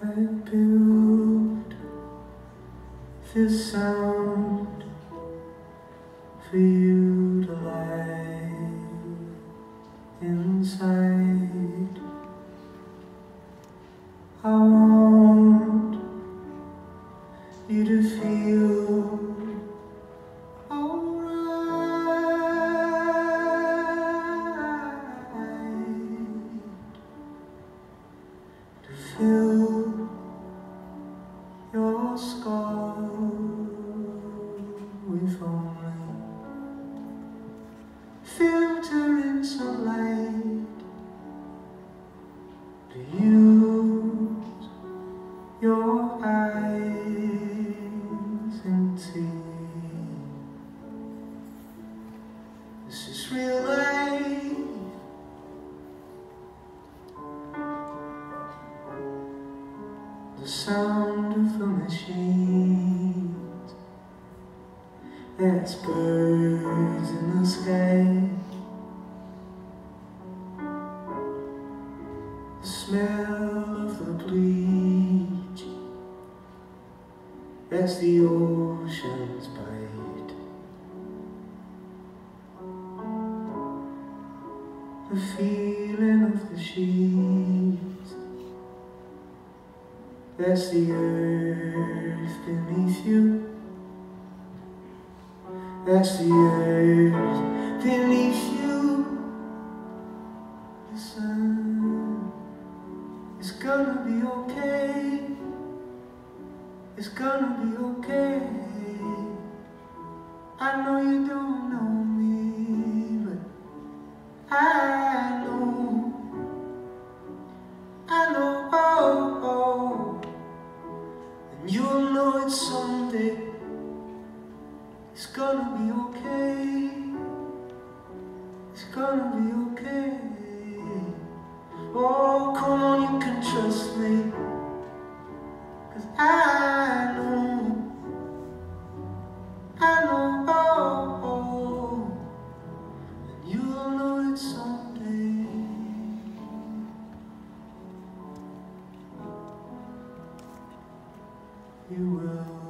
built this sound for you to lie inside. I want you to feel alright. To fill filtering sunlight to use your eyes and see. This is real life. The sound of the machines. There's birds in the sky. The smell of the bleach. That's the ocean's bite. The feeling of the sheets. That's the earth beneath you. That's the earth beneath you. Listen, it's gonna be okay. It's gonna be okay. I know you don't know me, but I know. I know, oh, oh. And you'll know it someday gonna be okay. It's gonna be okay. Oh, come on, you can trust me. Cause I know, I know, oh, oh. and you'll know it someday. You will.